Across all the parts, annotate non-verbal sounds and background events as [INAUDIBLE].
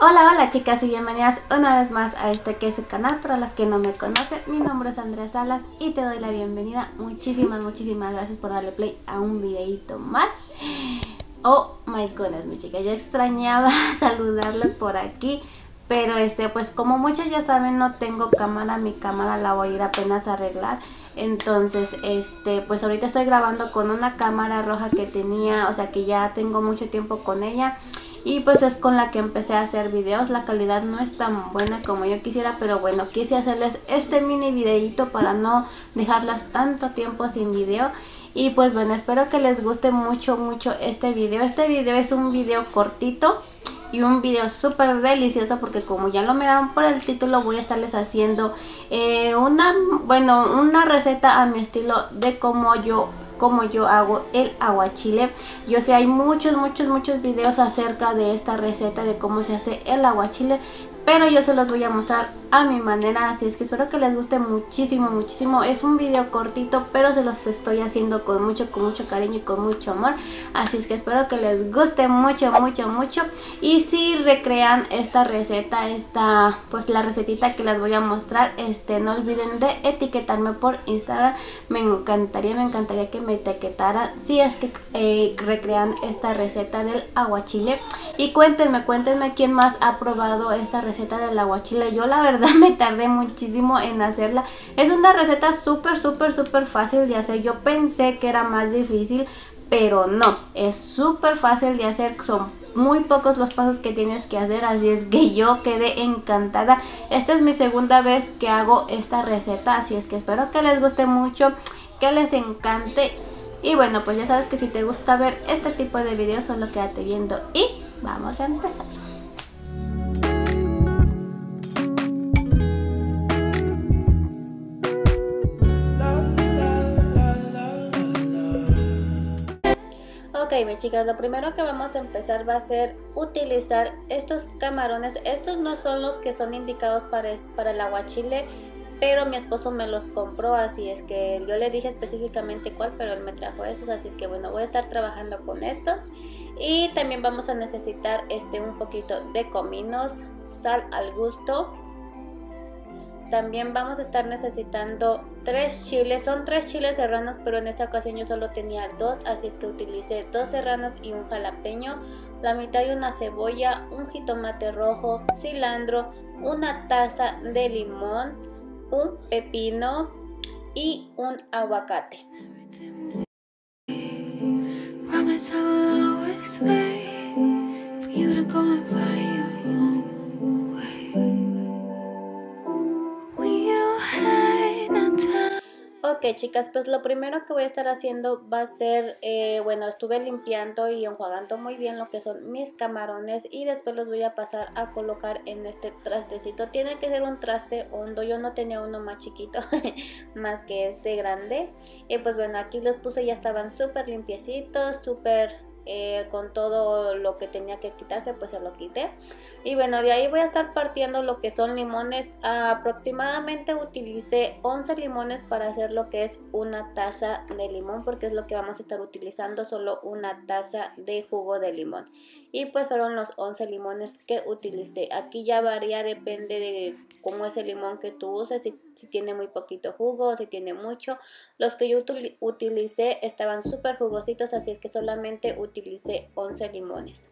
Hola, hola chicas y bienvenidas una vez más a este que es su canal. Para las que no me conocen, mi nombre es Andrea Salas y te doy la bienvenida. Muchísimas, muchísimas gracias por darle play a un videito más. Oh my goodness, mi chica, yo extrañaba [LAUGHS] saludarlas por aquí. Pero este, pues como muchos ya saben, no tengo cámara, mi cámara la voy a ir apenas a arreglar. Entonces, este, pues ahorita estoy grabando con una cámara roja que tenía, o sea que ya tengo mucho tiempo con ella. Y pues es con la que empecé a hacer videos, la calidad no es tan buena como yo quisiera, pero bueno, quise hacerles este mini videito para no dejarlas tanto tiempo sin video. Y pues bueno, espero que les guste mucho, mucho este video. Este video es un video cortito, y un video súper delicioso porque como ya lo miraron por el título voy a estarles haciendo eh, una, bueno, una receta a mi estilo de cómo yo como yo hago el aguachile. Yo sé, hay muchos, muchos, muchos videos acerca de esta receta de cómo se hace el aguachile, pero yo se los voy a mostrar a mi manera, así es que espero que les guste muchísimo, muchísimo. Es un video cortito, pero se los estoy haciendo con mucho, con mucho cariño y con mucho amor, así es que espero que les guste mucho, mucho, mucho. Y si recrean esta receta, esta, pues la recetita que les voy a mostrar, este, no olviden de etiquetarme por Instagram. Me encantaría, me encantaría que me etiquetaran si es que eh, recrean esta receta del aguachile. Y cuéntenme, cuéntenme quién más ha probado esta receta del aguachile. Yo la verdad [LAUGHS] me tardé muchísimo en hacerla. Es una receta súper, súper, súper fácil de hacer. Yo pensé que era más difícil, pero no. Es súper fácil de hacer. Son muy pocos los pasos que tienes que hacer, así es que yo quedé encantada. Esta es mi segunda vez que hago esta receta, así es que espero que les guste mucho, que les encante. Y bueno, pues ya sabes que si te gusta ver este tipo de videos, solo quédate viendo y vamos a empezar. Chicas, lo primero que vamos a empezar va a ser utilizar estos camarones. Estos no son los que son indicados para, para el aguachile, pero mi esposo me los compró, así es que yo le dije específicamente cuál, pero él me trajo estos, así es que bueno, voy a estar trabajando con estos. Y también vamos a necesitar este un poquito de cominos, sal al gusto, también vamos a estar necesitando tres chiles. Son tres chiles serranos, pero en esta ocasión yo solo tenía dos, así es que utilicé dos serranos y un jalapeño, la mitad de una cebolla, un jitomate rojo, cilantro, una taza de limón, un pepino y un aguacate. Ok chicas, pues lo primero que voy a estar haciendo va a ser, eh, bueno, estuve limpiando y enjuagando muy bien lo que son mis camarones y después los voy a pasar a colocar en este trastecito. Tiene que ser un traste hondo, yo no tenía uno más chiquito, [LAUGHS] más que este grande. Y pues bueno, aquí los puse, ya estaban súper limpiecitos, súper eh, con todo lo que tenía que quitarse pues se lo quité. Y bueno de ahí voy a estar partiendo lo que son limones. Aproximadamente utilicé 11 limones para hacer lo que es una taza de limón porque es lo que vamos a estar utilizando solo una taza de jugo de limón. Y pues fueron los 11 limones que utilicé. Aquí ya varía depende de cómo es el limón que tú uses si tiene muy poquito jugo si tiene mucho. Los que yo utilicé estaban súper jugositos así es que solamente utilicé 11 limones.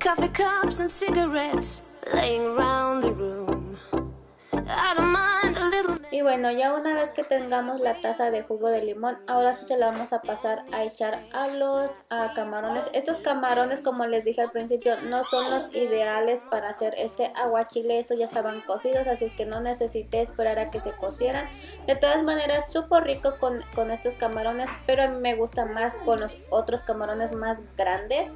Coffee cups and cigarettes laying around the room. I don't mind y bueno, ya una vez que tengamos la taza de jugo de limón, ahora sí se la vamos a pasar a echar a los camarones. Estos camarones, como les dije al principio, no son los ideales para hacer este aguachile. Estos ya estaban cocidos, así que no necesité esperar a que se cocieran. De todas maneras, supo rico con, con estos camarones, pero a mí me gusta más con los otros camarones más grandes.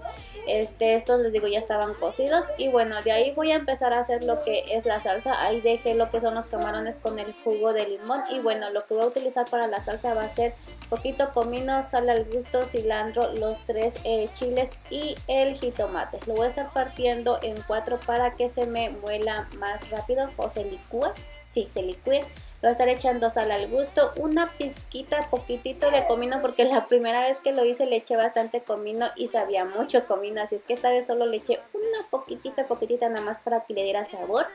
Este, estos les digo ya estaban cocidos y bueno, de ahí voy a empezar a hacer lo que es la salsa. Ahí dejé lo que son los camarones con el jugo de limón y bueno lo que voy a utilizar para la salsa va a ser poquito comino, sal al gusto, cilantro, los tres eh, chiles y el jitomate. Lo voy a estar partiendo en cuatro para que se me muela más rápido o se licúe. Sí, se licúe. voy a estar echando sal al gusto, una pizquita, poquitito de comino, porque la primera vez que lo hice le eché bastante comino y sabía mucho comino, así es que esta vez solo le eché una poquitita, poquitita nada más para que le diera sabor.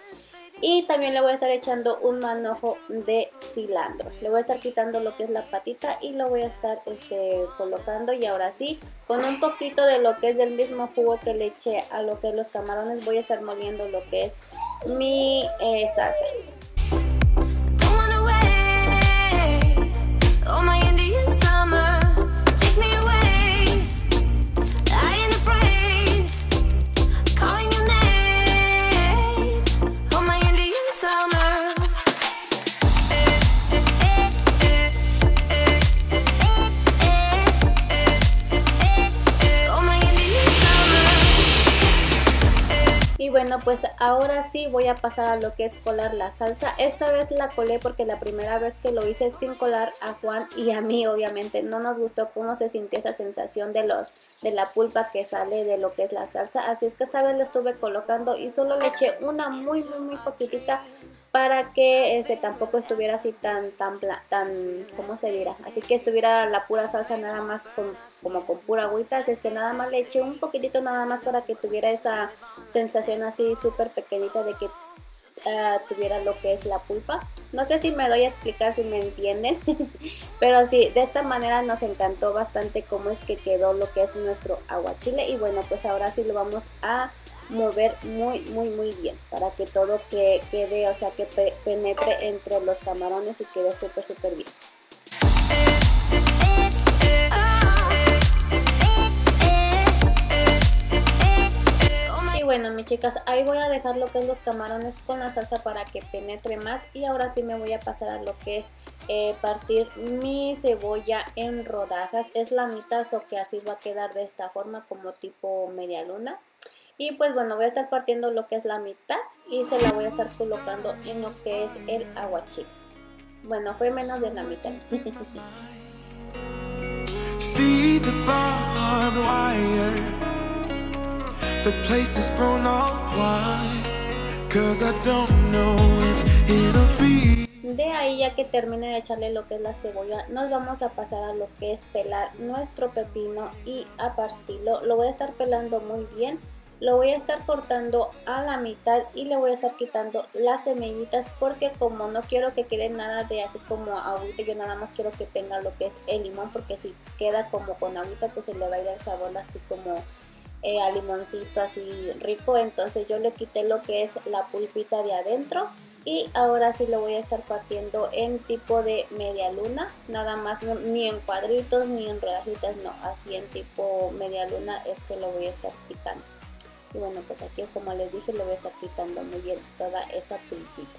Y también le voy a estar echando un manojo de cilantro. Le voy a estar quitando lo que es la patita y lo voy a estar este, colocando. Y ahora sí, con un poquito de lo que es del mismo jugo que le eché a lo que es los camarones, voy a estar moliendo lo que es mi eh, salsa. Ahora sí voy a pasar a lo que es colar la salsa. Esta vez la colé porque la primera vez que lo hice sin colar a Juan y a mí obviamente no nos gustó cómo se sintió esa sensación de los de la pulpa que sale de lo que es la salsa. Así es que esta vez lo estuve colocando y solo le eché una muy muy muy poquitita para que este tampoco estuviera así tan tan tan cómo se dirá así que estuviera la pura salsa nada más con, como con pura agüita así es que nada más le eché un poquitito nada más para que tuviera esa sensación así súper pequeñita de que ah, tuviera lo que es la pulpa. No sé si me doy a explicar si me entienden [LAUGHS] pero sí de esta manera nos encantó bastante cómo es que quedó lo que es nuestro aguachile. Y bueno pues ahora sí lo vamos a mover muy muy muy bien para que todo que quede o sea que penetre entre los camarones y quede súper súper bien. Y bueno mis chicas ahí voy a dejar lo que es los camarones con la salsa para que penetre más y ahora sí me voy a pasar a lo que es eh, partir mi cebolla en rodajas. Es la mitad o que así va a quedar de esta forma como tipo media luna y pues bueno, voy a estar partiendo lo que es la mitad y se la voy a estar colocando en lo que es el aguachile. Bueno, fue menos de la mitad. [LAUGHS] See the barbed wire. The place is grown all wide. Cause I don't know if it'll be. De ahí ya que termine de echarle lo que es la cebolla, nos vamos a pasar a lo que es pelar nuestro pepino y a partirlo. Lo voy a estar pelando muy bien lo voy a estar cortando a la mitad y le voy a estar quitando las semillitas porque como no quiero que quede nada de así como agüita, yo nada más quiero que tenga lo que es el limón porque si queda como con agüita pues se le va a ir el sabor así como eh, a limoncito así rico, entonces yo le quité lo que es la pulpita de adentro y ahora sí lo voy a estar partiendo en tipo de media luna, nada más ni en cuadritos ni en rodajitas, no, así en tipo media luna es que lo voy a estar picando. Y bueno, pues aquí como les dije, le voy a estar quitando muy bien toda esa pulpita.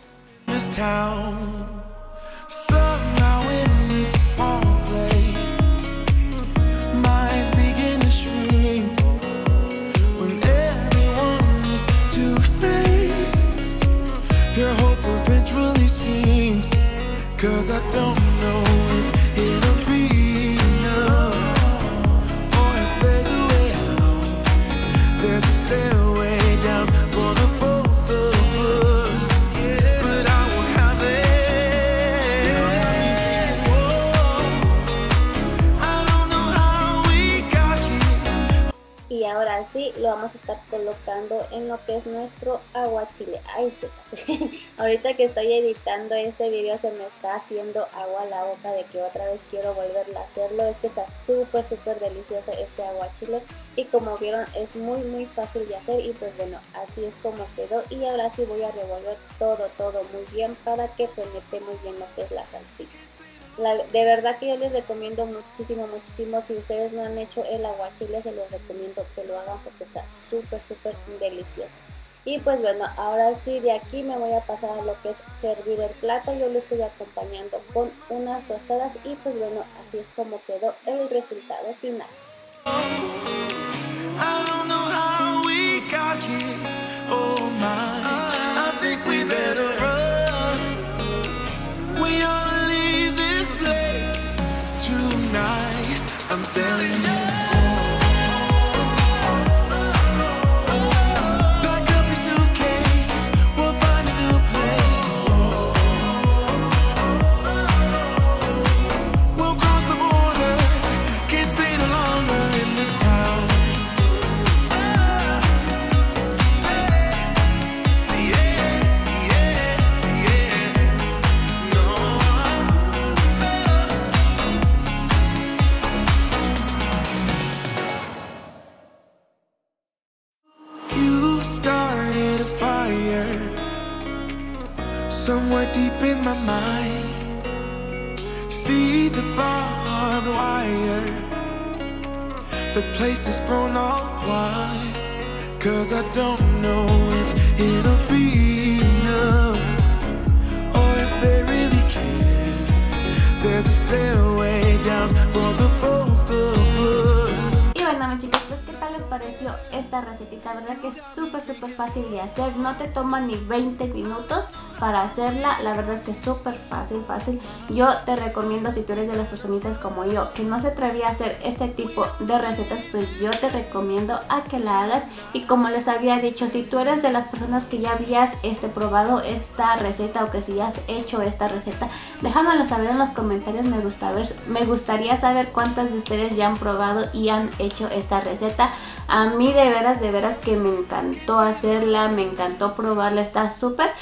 Vamos a estar colocando en lo que es nuestro aguachile. Ay, chicas, [LAUGHS] ahorita que estoy editando este video se me está haciendo agua la boca de que otra vez quiero volverla a hacerlo. Es que está súper, súper delicioso este aguachile y como vieron es muy, muy fácil de hacer y pues bueno, así es como quedó. Y ahora sí voy a revolver todo, todo muy bien para que penetre muy bien lo que es la salsita de verdad que yo les recomiendo muchísimo, muchísimo. Si ustedes no han hecho el aguachile, se los recomiendo que lo hagan porque está súper, súper delicioso. Y pues bueno, ahora sí, de aquí me voy a pasar a lo que es servir el plato. Yo lo estoy acompañando con unas tostadas y pues bueno, así es como quedó el resultado final. sailing Y bueno, mis chicos, pues ¿qué tal les pareció esta recetita? ¿Verdad que es súper, súper fácil de hacer? No te toma ni 20 minutos para hacerla. La verdad es que es súper fácil, fácil. Yo te recomiendo, si tú eres de las personitas como yo, que no se atrevía a hacer este tipo de recetas, pues yo te recomiendo a que la hagas. Y como les había dicho, si tú eres de las personas que ya habías este, probado esta receta o que si ya has hecho esta receta, déjamelo saber en los comentarios. Me, gusta ver, me gustaría saber cuántas de ustedes ya han probado y han hecho esta receta. A mí de veras, de veras que me encantó hacerla, me encantó probarla, está súper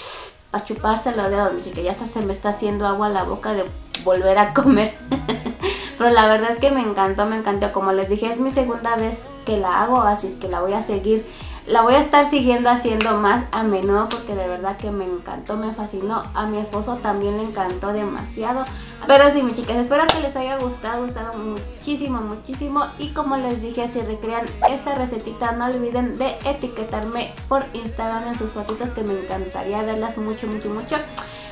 a chuparse los dedos, mi chica, ya hasta se me está haciendo agua la boca de volver a comer. [LAUGHS] Pero la verdad es que me encantó, me encantó. Como les dije, es mi segunda vez que la hago, así es que la voy a seguir la voy a estar siguiendo haciendo más a menudo porque de verdad que me encantó, me fascinó. A mi esposo también le encantó demasiado. Pero sí, mis chicas, espero que les haya gustado, gustado muchísimo, muchísimo. Y como les dije, si recrean esta recetita, no olviden de etiquetarme por Instagram en sus fotitos que me encantaría verlas mucho, mucho, mucho.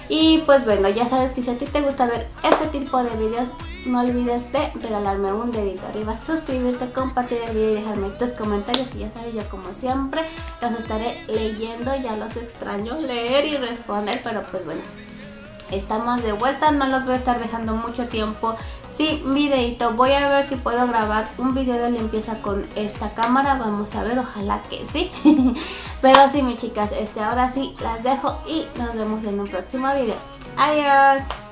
Y pues bueno, ya sabes que si a ti te gusta ver este tipo de videos, no olvides de regalarme un dedito arriba, suscribirte, compartir el video y dejarme tus comentarios que ya sabes, yo como siempre los estaré leyendo, ya los extraño leer y responder, pero pues bueno, estamos de vuelta, no los voy a estar dejando mucho tiempo. Sin videito, voy a ver si puedo grabar un video de limpieza con esta cámara, vamos a ver, ojalá que sí, [LAUGHS] pero sí mis chicas, este ahora sí las dejo y nos vemos en un próximo video, adiós.